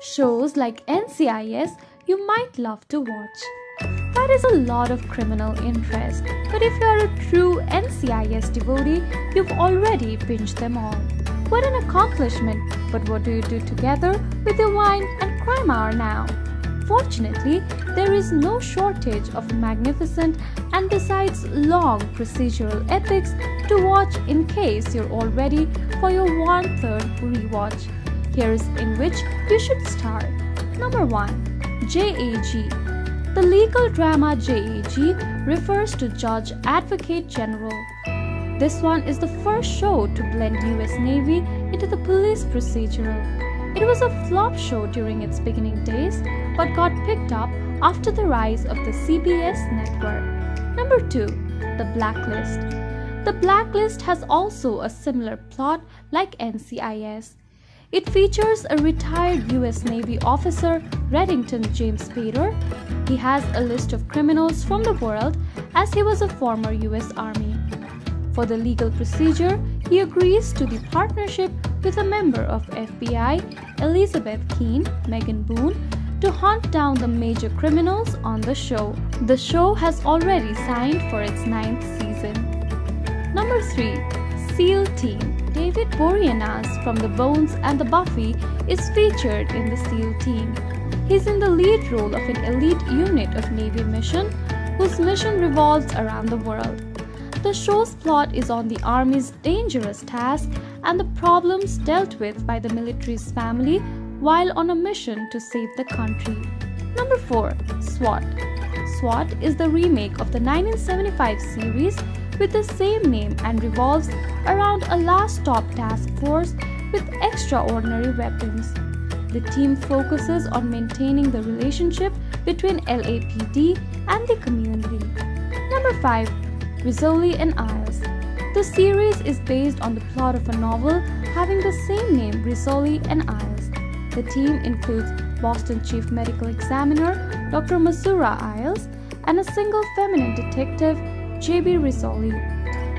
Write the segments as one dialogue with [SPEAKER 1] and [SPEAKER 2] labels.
[SPEAKER 1] Shows like NCIS you might love to watch. That is a lot of criminal interest, but if you are a true NCIS devotee, you've already binged them all. What an accomplishment! But what do you do together with your wine and crime hour now? Fortunately, there is no shortage of magnificent and besides long procedural epics to watch in case you're all ready for your one third rewatch. Here's in which you should start. Number 1 JAG. The legal drama JAG refers to Judge Advocate General. This one is the first show to blend US Navy into the police procedural. It was a flop show during its beginning days, but got picked up after the rise of the CBS network. Number 2. The Blacklist. The Blacklist has also a similar plot like NCIS. It features a retired US Navy officer, Reddington James Spader. He has a list of criminals from the world as he was a former US Army. For the legal procedure, he agrees to the partnership with a member of FBI, Elizabeth Keen, Megan Boone, to hunt down the major criminals on the show. The show has already signed for its ninth season. Number 3. SEAL Team Boreanaz from The Bones and The Buffy is featured in the SEAL Team. He's in the lead role of an elite unit of Navy mission whose mission revolves around the world. The show's plot is on the Army's dangerous task and the problems dealt with by the military's family while on a mission to save the country. Number 4. SWAT SWAT is the remake of the 1975 series with the same name and revolves around a last stop task force with extraordinary weapons. The team focuses on maintaining the relationship between LAPD and the community. Number 5 Rizzoli and Isles. The series is based on the plot of a novel having the same name, Rizzoli and Isles. The team includes Boston Chief Medical Examiner Dr. Maura Isles and a single feminine detective, J.B. Rizzoli.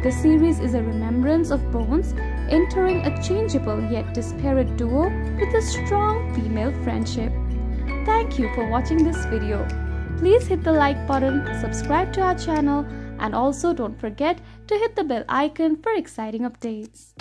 [SPEAKER 1] The series is a remembrance of Bones entering a changeable yet disparate duo with a strong female friendship. Thank you for watching this video. Please hit the like button, subscribe to our channel and also don't forget to hit the bell icon for exciting updates.